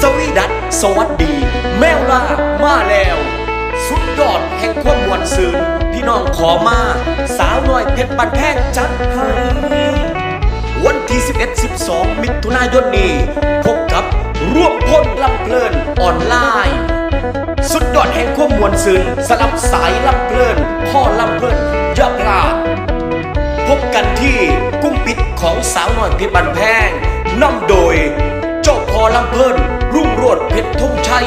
สวีดัตสวัสดี แมวล่ามาแล้ว สุดยอดแห่งความมวลซืนพี่น้องขอมา สาวน้อยเพชรบันแพงจัดให้วันที่ 11 12 มิถุนายนนี้ พบกับร่วมพลลำเพลินออนไลน์ สุดยอดแห่งความมวลซืนสลับสายลำเพลินพ่อลำเพลินอย่าพลาดพบกันที่กุ้งปิดของสาวน้อยเพชรบันแพงนำโดยเจ้าพอลำเพลิน รุ่งโรดเพชรธงชัย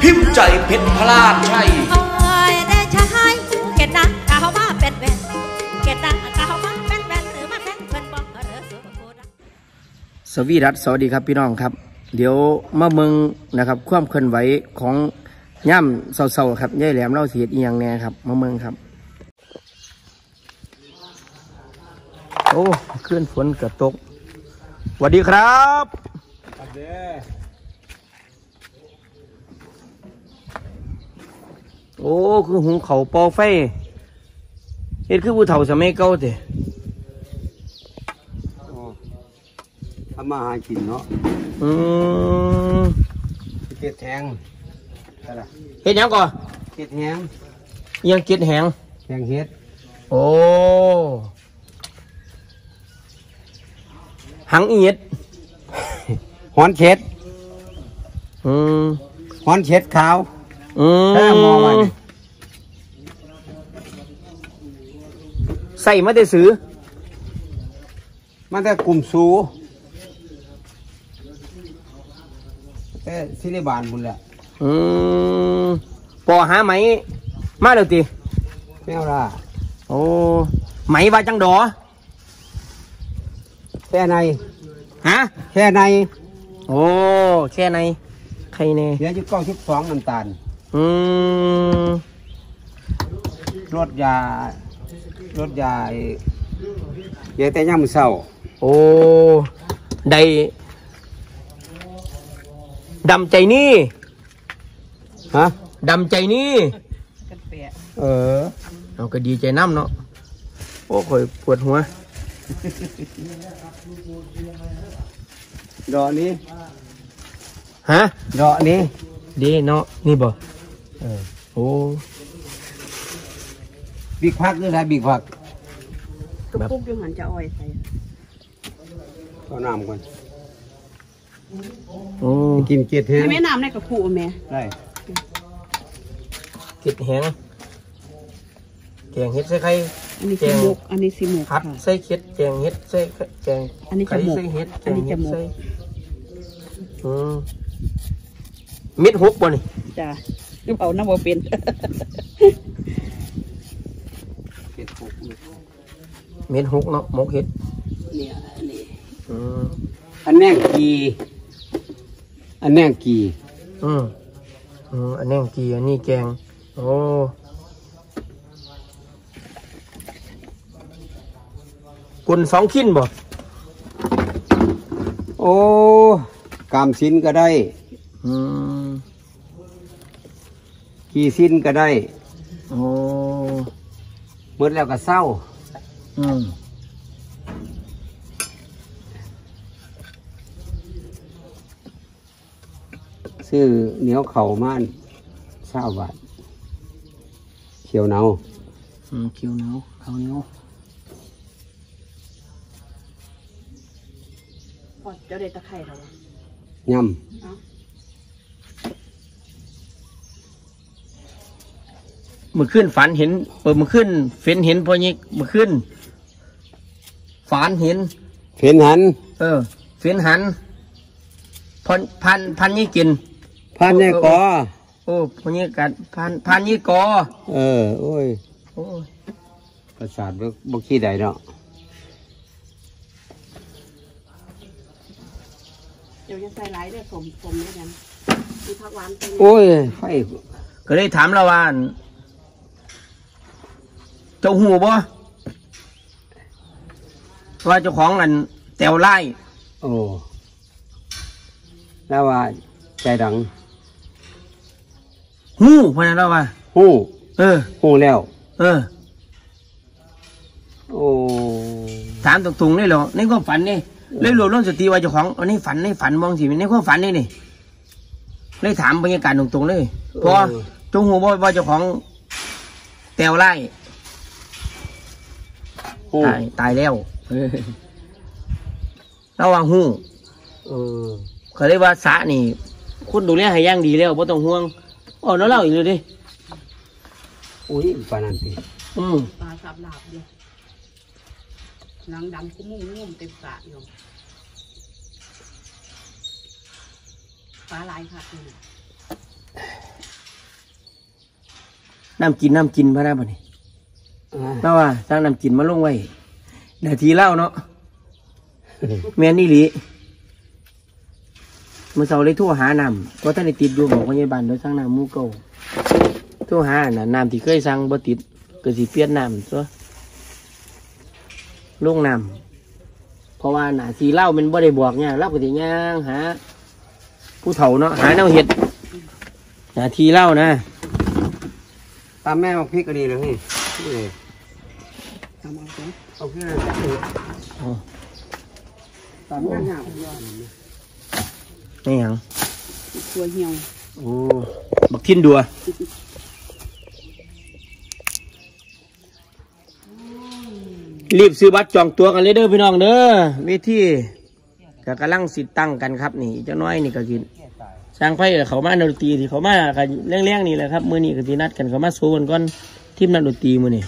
พิมพ์ใจเพชรพลาดชัยโอ้ยได้ชายเกตดังกาวมาเป็นแว่นเกตดังกาวมาเป็นแว่นหรือมาแข่งเพิ่นบอกเรือสู้กูดังสวีดัสสวัสดีครับพี่น้องครับ เดี๋ยวมาเมืองนะครับ ความเคลื่อนไหวของ ย่ำเศร้าๆครับย่ายแหลมเล่าเสียดอีหยังแน่ครับมาเมืองครับ โอ้ขึ้นฝนกระตกสวัสดีครับโอ้คือหุงเขาวปอไฟเฮ็ดคือผู้เฒ่าสมัยเก่าเถอะทำมาหากินเนาะอืมเก็ดแทงอะไร เฮ็ดหยังก่อนเก็ดแหงอิหยังเก็ดแหงแทงเฮ็ดโอ้ หังอีดหอนเช็ดอืม หอนเช็ดขาว อืแท้มอไว้มนี่ใส่มาได้ซื้อ มันแต่กลุ่มสูแต่สิริบาลบุญแหละ อืมปอหาไหมมาเดี๋ยวตีแมวล่ะโอ้ไหมว่าจังดอแค่ในฮะแค่ในโอ้แค่ไหนใครเน่เดี๋ยวจะก้องชิบสองน้ำตาลอืมรถยารถยาไอ้เดี๋ยวแต่ย่ำเศร้าโอ้ได้ดำใจนี่ ฮะดำใจนี่เออเอาก็ดีใจน้ำเนาะโอ้ข่อยปวดหัวดอกนี้ฮะดอกนี้ดีเนาะนี่บ่เออโอ้บิ๊กพักหรืออะไรบิ๊กพักกระปุกอยู่หันจะอ้อยใส่เอาน้ำก่อนโอ้กินเกล็ดแห้งให้แม่น้ำในกระปุกแม่ได้ กิดแหงแกงเห็ดใส่ไข่ อันนี้แกสิงหมกอันนี้สิหมกผัดค่ะ ใส่เข็ดแกงเห็ดใส่ไข่แกงอันนี้จะไข่หมกใส่เห็ดอันนี้จะหมกแกงเห็ดใส่อืมเม็ดหกบ่นี่จ้ะนึกเอาน้ำบ่เป็นเกล็ดหกเม็ดหกเนาะหมกเห็ดเนี่ยอันนี้อืมอันแน่งกี อันแน่งกี อืมอืมอันนี้กีอันนี้แกง โอ้กุนสองชิ้นบ่ โอ้กามสินก็ได้อืมกีสินก็ได้ โอ้หมดแล้วก็เศร้า อืมซื้อเหนียวเข่าม่านเศร้าบาทเขียวเนาอืมเคี้ยวเหนียวข้าวเหนียวพอเจ้าได้ตะไคร้แล้ววะยเมื่อคืนฝันเห็นเออเมื่อคืนเฟ้นเห็นพอยิกเมื่อคืนฝันเห็นำเห็นหัน เออเฟ้นหันพันพันพันยี่กิน พันแน่กอ โอ้พอยิกกันพันพันยี่กอเออ โอ้ยโอ้ยประสาทบ่บ่ขี้ใดเนาะเดี๋ยวจะใส่หลายเด้อสมสมด้วยกันมีผักหวานเป็นโอ้ย ไฟก็เลยถามเราว่าอั่นเจ้าหูบ่ว่าเจ้าของอันแตวไล่โอ้แล้วว่าใจดัง หูเพราะนั้นเราว่าหู้อเออหูแล้ว เออ โอ้ถามตรงๆนี่เหรอในความฝันนี่เลยรวมรวมสติว่าเจ้าของอันนี้ฝันในฝันมองสิในความฝันนี่นี่เลยถามบรรยากาศตรงๆเลยเพราะจงหูว่าว่าเจ้าของแตวไล่หูตายตายแล้วเออระวังหูเออเขาเรียกว่าสระนี่ คุณดูแลให้อย่างดีแล้วไ่ต้องห่วง อ๋อแล้วเล่าอีกเลยดิอุ้ยปานนันติอืมปลาสับหลาบอยู่หนังดำกุ้งมุ่งงุ่มเต็มสระอยู่ปลาหลายค่ะนี่น้ำกินน้ำกินพระนาบ่นี่อ่าเล่าว่าสร้างน้ำกินมาลงไว้นาทีเล่าเนาะแม่นนี่หลีเมื่อเช้าเลยโทั่วหาน้ำก็ท่านได้ติดอยู่บอกพยาบาลเดี๋ยวสร้างน้ำหมูเก่าโทั่วหาน่ะน้ำที่เคยสั่งบ่ติดก็สิเปลี่ยนน้ำตัวลงน้ำเพราะว่าหนาสีเหล่ามันบ่ได้บอกเนี่ยเล่าก็สิย่างหาผู้เฒ่าเนาะหาแนวเห็ดหนาทีเหล่านะตามแม่บอกพริกก็ดีเลยพี่นี่เลยทำเอาเถอะเอาพริกเลยอ๋อตามแม่หน้าผมยอด นี่หยังตัวเหี่ยวโอ้บักทินดัวรีบซื้อบัตรจองตัวกันเลยเด้อพี่น้องเด้อเวทีก็กำลังสิตั้งกันครับนี่เจ้าน้อยนี่ก็กินสร้างไฟเขามาดนตรีที่เขามากันเร่งๆนี่แหละครับมื้อนี้ก็สินัดกันเขามาโซกันก่อนทีมนักดนตรีมื้อนี้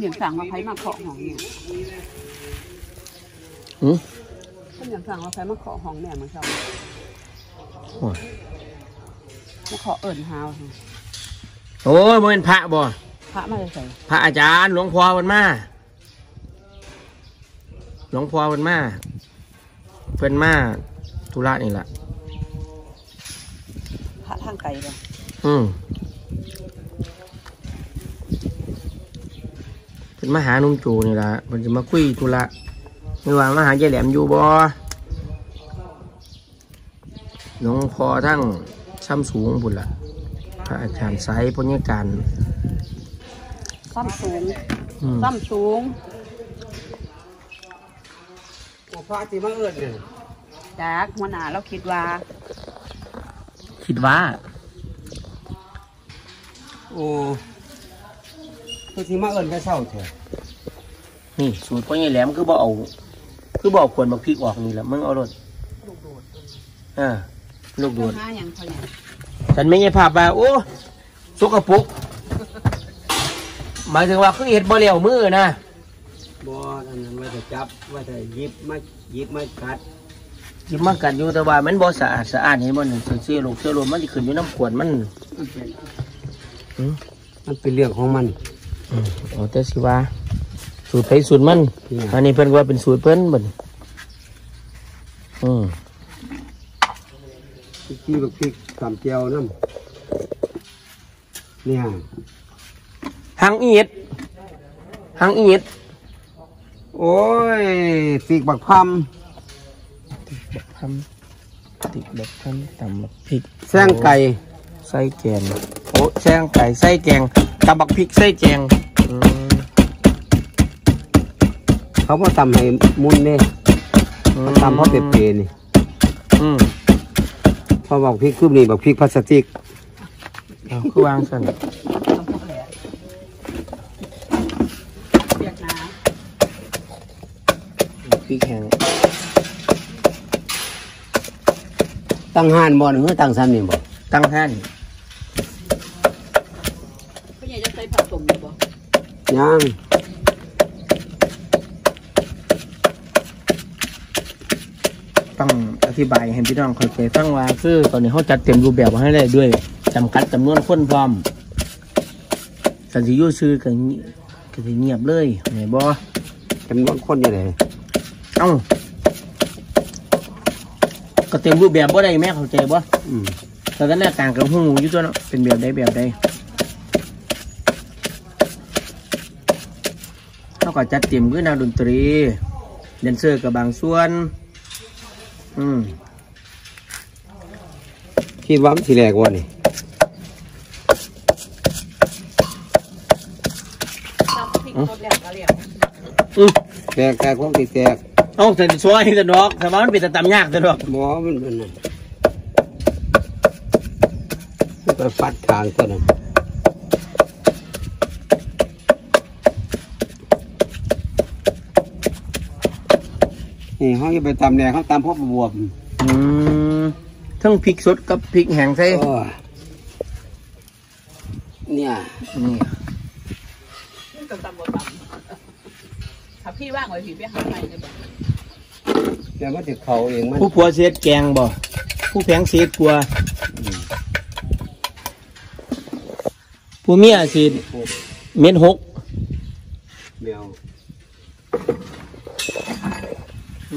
คนอย่างสั่งว่าไผมาเคาะห้องเนี่ยหือคนอย่างสั่งว่าไผมาเคาะห้องเนี่ยมันเศร้าโอ้ยมาเคาะเอิญฮาวค่ะโอ้ยบ่เป็นพระบ่พระมาจะใส่พระอาจารย์หลวงพ่อวันมาหลวงพ่อวันมาเพิ่นมาธุระนี่แหละพระทางไกลเลยอืมเป็น มาหาหนุ่มจูนี่ละมันจะมาคุยธุระไม่ว่ามาหายายแหลมอยู่บ่หลวงพ่อทั้งซ้ำสูงบุญละพระอาจารย์ไซพญการซ้ำสูงอืมซ้ำสูงพระที่มาเอิดเนี่ยจากหัวหน้าเราคิดว่า คิดว่า โอ้ พระที่มาเอิดแค่เศร้าเถอะนี่สูตรพญายแหลมคือบ่เอา คือบ่เอาขวดมาพริกออกนี่แหละมึงเอารถอ่าลูกโดดห้าอย่างเขาอย่างฉันไม่ใช่ภาพว่าโอ้สกปรกหมายถึงว่าคือเห็ดบ่เหลียวมือนะบ่อันนั้นว่าจะจับว่าจะหยิบมาหยิบมากัดยิบมากันอยู่แต่ว่ามันบ่สะอาดสะอาดเห็นบ่นี่เสื้อลูกเสื้อรวมมันสิขึ้นอยู่น้ำขวดมันมันเป็นอืมมันเป็นเรื่องของมันอืม เอาแต่สิว่า สูตรไผสูตรมันเนี่ยอันนี้เพิ่นก็ว่าเป็นสูตรเพิ่นบ่นี่อืมพริกขี้บักพริกสามเจียวน้ำเนี่ยหังอีดหังอีดโอ้ยปีกบักพัมทำติดแบบทำตำบักพริกแซงไก่ใส่แกงโอ้แซงไก่ใส่แกงตำบักพริกใส่แกงอืม เขามาตำให้มุนเนี่ยเขาตำเพราะเปรี้ยวๆนี่อืมพอบอกพริกคืบนี่บอกพริกพลาสติกเอาคือวางสั่นเรียกน้พริกแห้งตั้งห่านบ่หรือตั้งซ้ำนี่บ่ตั้งท่านำก็ยังจะใส่ผักสมอยู่บ่ ย่างต้องอธิบายให้พี่น้องเข้าใจฟังว่าคือตอนนี้เขาจัดเต็มรูปแบบมาให้ได้ด้วยจำกัดจำนวนคนพร้อมกันสิอยู่ซื้อกันกันสิเงียบเลยไหนบ่จำนวนคนอยังไงเอ้าก็เต็มรูปแบบบ่ได้แม่เข้าใจบ่อืมสถานการณ์กับหูอยู่ตัวเนาะเป็นแบบใดแบบใด เขาก็จัดเต็มคือแนวดนตรีแดนเซอร์กับบางส่วน อืมคิดว่ามันสิแรกว่านี่ตำพริกรสแล้วก็แล้วอือแตกแตกพวกที่แตกเอาแต่ซอยแต่ดอกแต่ว่ามันเป็นแต่ตำยากแต่ดอกหมอมันมันนั่นมันไปฟัดทางตัวนั้น นี่เขาจะไปตำแดงเขาตำพวกบวบอืมทั้งพริกสดกับพริกแห้งใส่โอ้เนี่ยนี่ตำตำบ่ตำถ้าพี่ว่างไว้พี่ไปหาใหม่เลยบ่เดี๋ยวมันจะเขาเองมันผู้ผัวเสียดแกงบ่ผู้แพงเสียดกลัวผู้เมียเสิเม็ดหกแมว อืม แ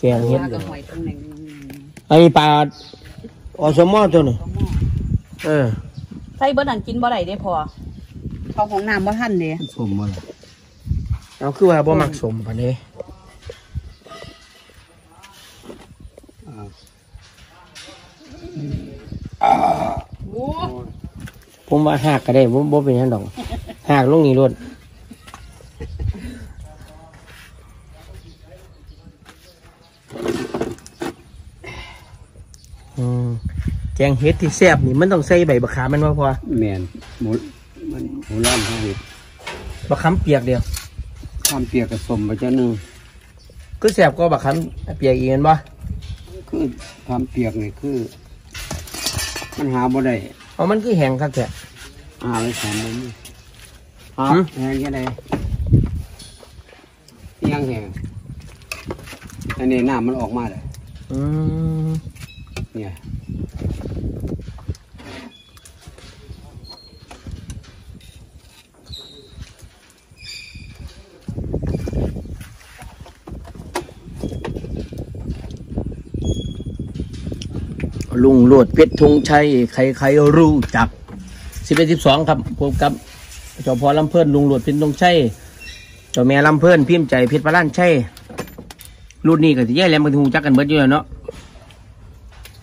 กงเฮ็ดว่าเลกับยหอยตรงหนึ่งอันนี้ปลาอสมอตัวนี้ก็หม้อเออใส่เบิร์นันกินบ่ได้เด้พอเขาของน้ำบ่ทันเด้สมมาละเอาคือว่าบ่มักสมปานนี้โอ้ผมว่าหักก็ได้บ่บ่เป็นหยังดอกหักลงนี่รถ แกงเฮ็ดที่แซ่บนี่มันต้องใส่ใบบักขามแมันว่าพอแมนหมูมันหมูล้านเขาเห็ดบักขามเปียกเดียวข้ามเปียกกับสมไปเจ้าหนึ่งก็แซ่บก็บักขามเปียกอีกแม่นบ่คือข้ามเปียกนี่คือ มันหาบ่ได้เอามันคือแห้งคักแท้หาไว้แสนบ่มีหาหืมแหงแค่ใดยังแหงอันนี้น้ำมันออกมาเลยอืมเนี่ย ลุงโลดเพชรธงชัยใครๆรู้จัก11 12ครับพบกับเจ้าพอลำเพิ่นลุงโลดเพชรธงชัยเจ้าแม่ลำเพิ่นพิมพ์ใจเพชรพระล้านชัยรุ่นนี้ก็สิแย่แหลมกันหูจักกันเบิดอยู่แล้วเนาะ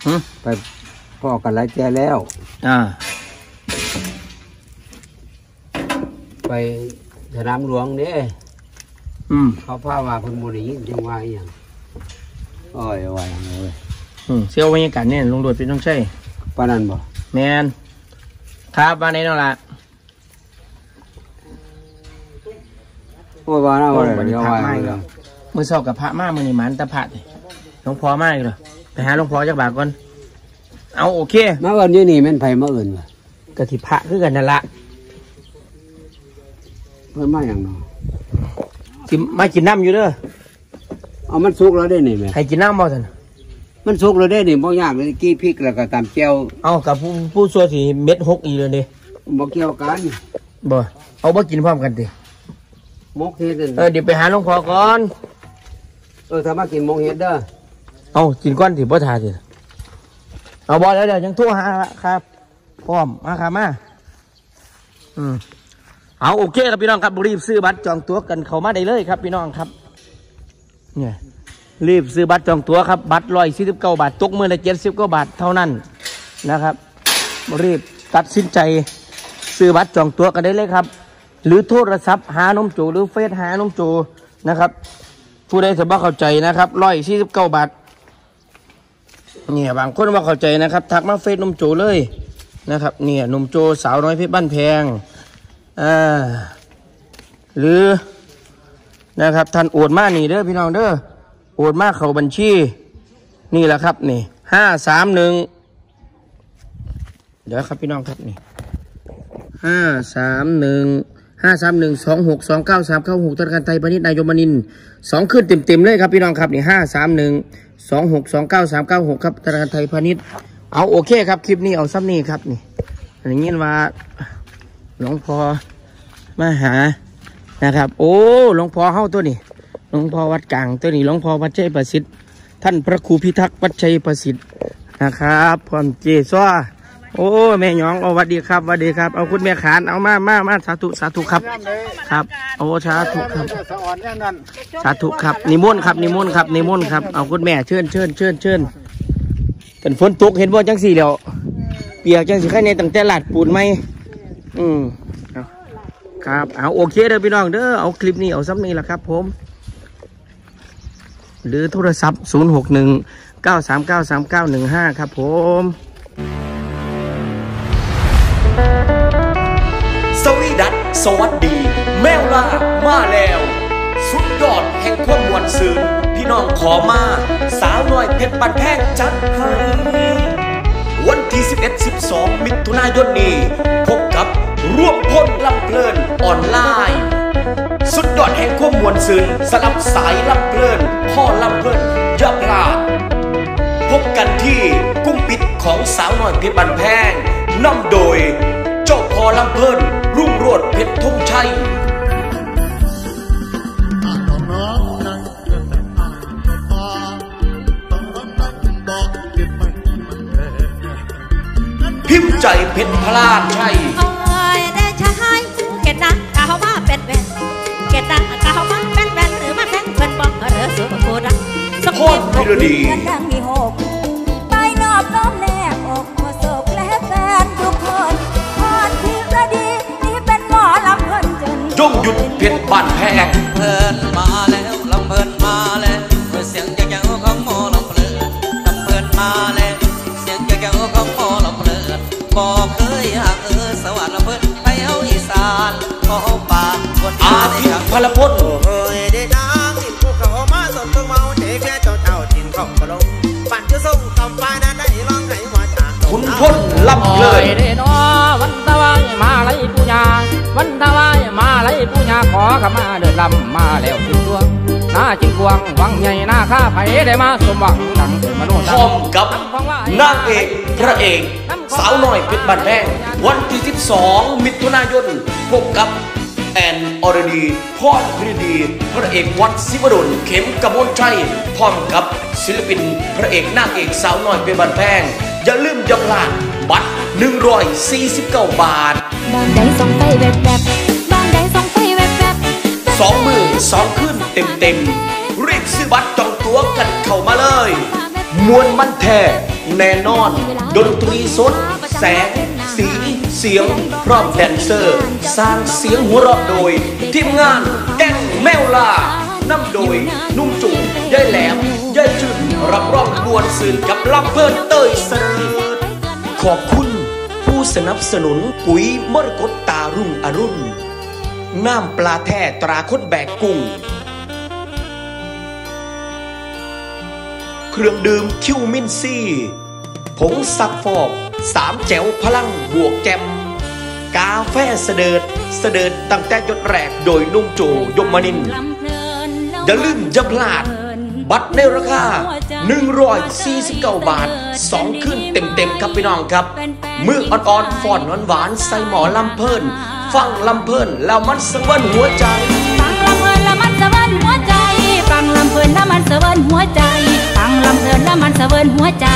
หึไป พ่อกันหลายแจแล้ว อ่า ไปสนามหลวงเด้อืมเขาพาว่าคนบุรียินจังว่าอหย่างโอ้ยว่าอย่างเลยอืมเสียวบรรยากาศเนี่ยลุงโลดเพชรธงชัยปานนั้นบ่แมนครับมาไหนเนาะล่ะโอ้ยว่าน่าว่าโอ้ยเดี๋ยวว่าอย่างเดียวมือสอบกับพระมามือนี่หมันตะพระนี่หลวงพ่อมาอีกเหรอไปหาหลวงพ่อจักบาทก่อน เอาโอเคมาเอินอยู่นี่แม่นไผมาเอินวะกะทิพระคือกันนั่นละเพิ่นมาอย่างเนาะสิมากินน้ำอยู่เด้อเอามันสุกแล้วได้นี่แม่ให้กินน้ำบ่ท่านมันสุกแล้วได้นี่บ่ยากเลยกี้พริกแล้วก็ตามแก้วเอากับผู้ผู้สัวสีเม็ดหกอีเลยเด้บ่เกี่ยวกันบ่เอาบ่กินพร้อมกันดิมกเฮ็ดนั่นเออเดี๋ยวไปหาหลวงพ่อก่อน เออถ้ามากินมกเฮ็ดเด้อเอากินก้อนสิบ่ทาสิ เอาบ่แล้วเดี๋ยวยังทั่วหาครับพร้อมมาครับมาอืมเอาโอเคครับพี่น้องครับรีบซื้อบัตรจองตั๋วกันเข้ามาได้เลยครับ พี่น้องครับ เนี่ยรีบซื้อบัตรจองตั๋วครับบัตรร้อยสี่สิบเก้าบาทตกมือละเจ็ดสิบเก้าบาทเท่านั้นนะครับ รีบตัดสินใจซื้อบัตรจองตั๋วกันได้เลยครับ หรือโทรศัพท์หานมโจหรือเฟซหานมโจนะครับ ผู้ใดสบ่เข้าใจนะครับร้อยสี่สิบเก้าบาท เนี่ยบางคนว่าเข้าใจนะครับ ทักมาเฟซนมโจเลยนะครับ เนี่ยนมโจสาวน้อยเพชรบ้านแพงอ่าหรือนะครับท่านโอนมากนี่เด้อพี่น้องเด้อโอนมากเขาบัญชี นี่แหละครับนี่ห้าสามหนึ่งเดี๋ยวครับพี่น้องครับนี่ห้าสามหนึ่งห้าสามหนึ่งสองหกสองเก้าสามเก้าหกธนาคารไทยพาณิชย์นายมนินสองขึ้นเต็มเต็มๆเลยครับพี่น้องครับนี่ห้าสามหนึ่ง สองหกสองเก้าสามเก้าหกครับธนาคารไทยพาณิชย์ เอาโอเคครับ คลิปนี้เอาซ้ำนี่ครับนี่อย่างนี้ว่าหลวงพ่อมาหานะครับ โอ้หลวงพ่อเฮาตัวนี้หลวงพ่อวัดกลางตัวนี้หลวงพ่อวัดชัยประสิทธิ์ท่านพระครูพิทักษ์วัดชัยประสิทธิ์นะครับพร้อมเจซ้อ โอ้แม่หยองโอ้วัดดีครับวัดดีครับ เอาคุณแม่ขานเอามามามาสาธุสาธุครับ ครับ โอ้สาธุครับสะอ่อนแน่นั่นสาธุครับนิมนต์ครับนิมนต์ครับนิมนต์ครับเอาคุณแม่เชิญเชิญเชิญเชิญเป็นฝนตกเห็นบ่จังสี่แล้วเปียกจังสิใครในตั้งแต่ลาดปูนไหมอืมเอครับเอาโอเคเด้อพี่น้องเด้อเอาคลิปนี้เอาซ้ำนี้แหละครับ ผม หรือโทรศัพท์ 0 6 1 9 3 9 3 9 1 5 ครับผม สวัสดี แมวล่ามาแล้ว สุดยอดแห่งความมวลซื่นพี่น้องขอมา สาวน้อยเพชรบันแพงจัดให้วันที่ 11 12 มิถุนายนนี้พบกับร่วมพลลำเพลินออนไลน์ สุดยอดแห่งความมวลซื่นสลับสายลำเพลินพ่อลำเพลินอยาพลาด พบกันที่กุ้งปิดของสาวน้อยเพชรบันแพงนำโดย เจ้าพอลำเพลิน รุ่งโรดเพชรธงชัยพิมพ์ใจเพชรพลาดใช่เอ้ยได้ชายเกดนะกาวมาเป็นแวนเกดนะกาวมาเป็นแวนหรือมาแข่งเพิ่นบอกเรือสุโคดังสพรพิรดีดังมีหก งหยุดเพชรบ้านแพงเพิ่นมาแล้วลำเพิ่นมาแล้วเสียงแจ๋วๆของหมอลำเพลินลำเพิ่นมาแล้วเสียงแจ๋วๆของหมอลำเพลินบอกเคยหักเออสวัสดิ์ลำเพิ่นไปเอาอีสานขอปากคนอาได้ทิตกับย์พลพลเฮ้ยได้ดังอินภูเขามาสนต้องเมาเทแค่เจ้าเจ้าทินเขากระลงปั่นจะส่งคำฟ้านั้นได้ร้องให้หัวตาขุนพลลำเพลิน ขอขมาเดินลำมาแล้วถึงดวงหน้าจิงกวงหวังใหญ่หน้าข้าไผได้มาสมหวังดังเกิดมโนพร้อมกับนางเอกพระเอก สาวน้อยเพชรบ้านแพงวันที่ 12 มิถุนายนพบกับแอนอรดีพรพฤดี พระเอกวัดศิวดลเข็มกมลชัยพร้อมกับศิลปิน พระเอกนางเอกสาวน้อยเพชรบ้านแพง อย่าลืมอย่าพลาดบัตร149 บาทบางใดส่องไปแวบแบบ องมือสองขึ้นเต็มเต็มๆรีบซื้อบัตรจองตั๋วกันเข้ามาเลย มวนมันแท้แน่นอน ดนตรีสด แสง สี เสียง พร้อมแดนเซอร์ สร้างเสียงหัวเราะโดย ทีมงานแก้งแมวลานำโดย นุ่มจุ๋มยายแหลมยายจุนรับรองบวนสื่นกับลำเพิ่นเตยเสริญขอบคุณผู้สนับสนุนปุ๋ยมรกตตารุ่งอรุณ น้ำปลาแท่ตราคนแบกกุ้ง เครื่องดื่มคิวมินซี่ ผงซักฟอกสามแจ๋วพลังบวกแกม กาแฟเสดิดเสดิดตั้งแต่ยดแรกโดยนุ่มโจยมนิน อย่าลืมอย่าพลาด บัตรในราคา 149 บาท2คืนเต็มๆครับพี่น้องครับมืออ่อนๆฟอนหวานๆใส่หมอลำเพลิน ฟังลำเพลินแล้วมันสะเวินหัวใจฟังลำเพลินแล้วมันสะเวินหัวใจฟังลำเพลินแล้วมันสะเวินหัวใจฟังลำเพลินแล้วมันสะเวินหัวใจ